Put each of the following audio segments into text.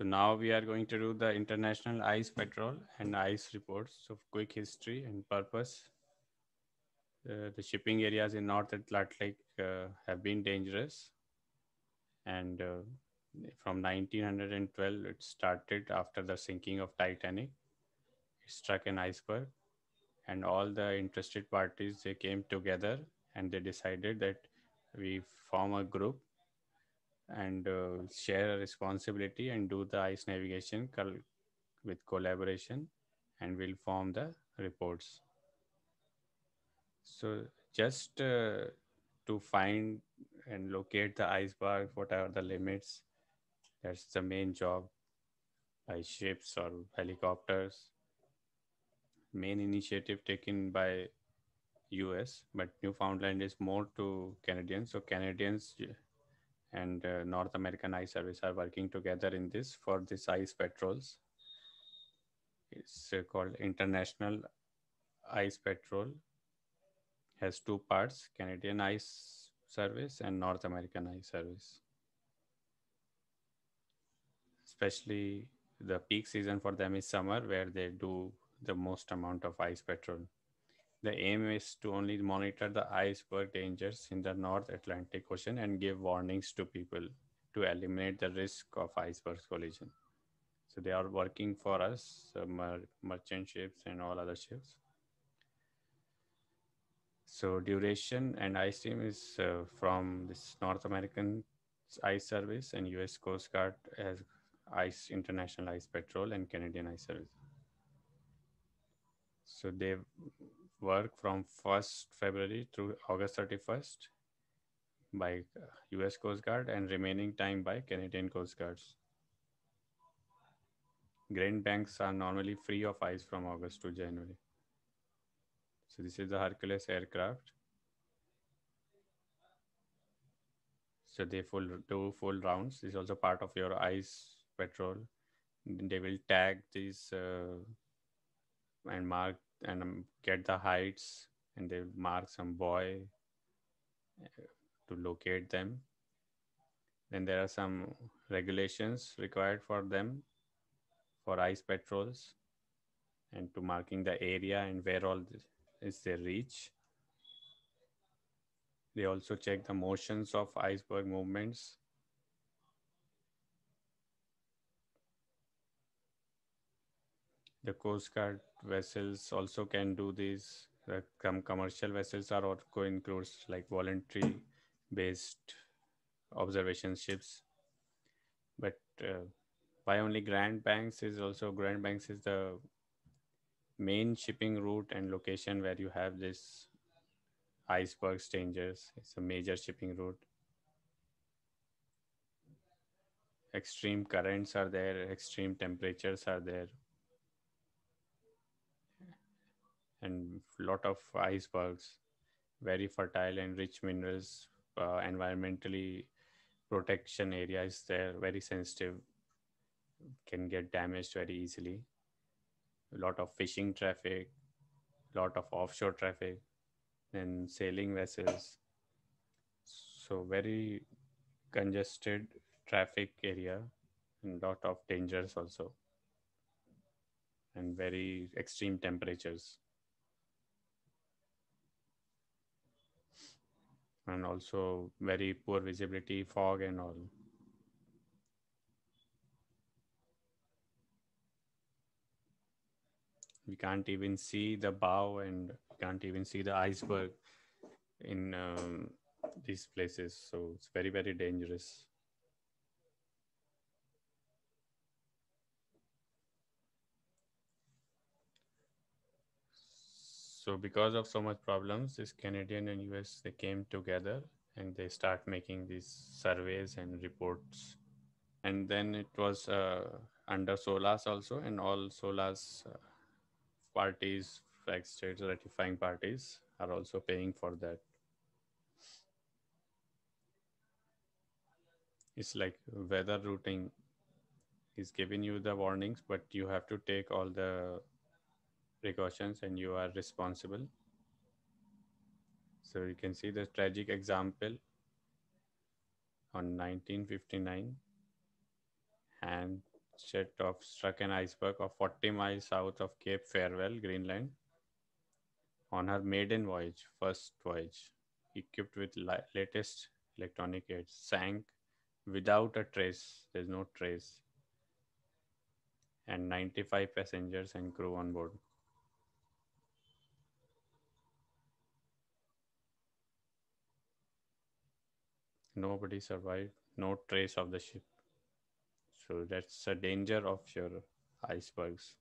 So now we are going to do the international ice patrol and ice reports. So quick history and purpose. Uh, the shipping areas in North Atlantic uh, have been dangerous. And uh, from 1912, it started after the sinking of Titanic. It struck an iceberg and all the interested parties, they came together and they decided that we form a group and uh, share responsibility and do the ice navigation with collaboration and we'll form the reports. So just uh, to find and locate the iceberg what are the limits? That's the main job. By ships or helicopters. Main initiative taken by us but newfoundland is more to canadians. So canadians and uh, North American Ice Service are working together in this for this ice patrols. It's uh, called International Ice Patrol. Has two parts: Canadian Ice Service and North American Ice Service. Especially the peak season for them is summer, where they do the most amount of ice patrol. The aim is to only monitor the iceberg dangers in the North Atlantic Ocean and give warnings to people to eliminate the risk of iceberg collision. So they are working for us, uh, mer- merchant ships and all other ships. So duration and ice stream is uh, from this North American Ice Service and US Coast Guard as Ice International Ice Patrol and Canadian Ice Service. So they work from 1st February through August 31st by US Coast Guard and remaining time by Canadian Coast Guards. Grand banks are normally free of ice from August to January. So this is the Hercules aircraft. So they full do full rounds. This is also part of your ice patrol. They will tag these uh, and mark and um, get the heights and they mark some buoy uh, to locate them. Then there are some regulations required for them for ice patrols and to marking the area and where all is their reach. They also check the motions of iceberg movements the coast guard vessels also can do this. Com- commercial vessels are also includes like voluntary based observation ships. But uh, why only grand banks is also grand banks is the main shipping route and location where you have this iceberg dangers it's a major shipping route. Extreme currents are there extreme temperatures are there and lot of icebergs very fertile and rich minerals uh, environmentally protection area is there very sensitive can get damaged very easily. A lot of fishing traffic lot of offshore traffic and sailing vessels. So very congested traffic area and lot of dangers also and very extreme temperatures and also very poor visibility, fog, and all. We can't even see the bow and can't even see the iceberg in um, these places. So it's very, very dangerous. So because of so much problems this canadian and us they came together and they start making these surveys and reports. And then it was uh, under solas also and all solas uh, parties like states ratifying parties are also paying for that. It's like weather routing is giving you the warnings but you have to take all the precautions and you are responsible. So you can see the tragic example on 1959 and set of struck an iceberg of 40 miles south of Cape Farewell, Greenland, on her maiden voyage, first voyage, equipped with la- latest electronic aids, sank without a trace. There's no trace. And 95 passengers and crew on board. Nobody survived, no trace of the ship. So that's a danger of your icebergs.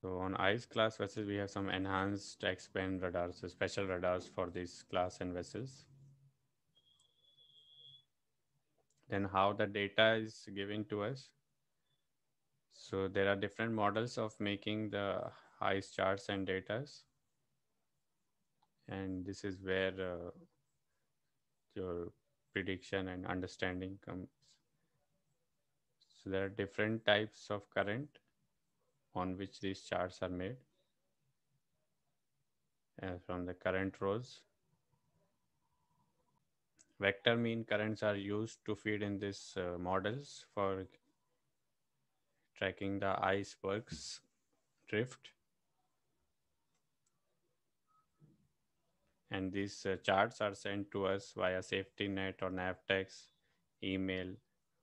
So on ice class vessels, we have some enhanced X-band radars, so special radars for this class and vessels. Then how the data is given to us. So there are different models of making the ice charts and datas. And this is where uh, your prediction and understanding comes. So there are different types of current on which these charts are made. Uh, from the current rows. Vector mean currents are used to feed in these uh, models for tracking the icebergs drift. And these uh, charts are sent to us via safety net or Navtex, email,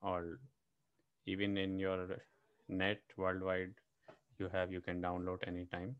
or even in your net worldwide you have you can download anytime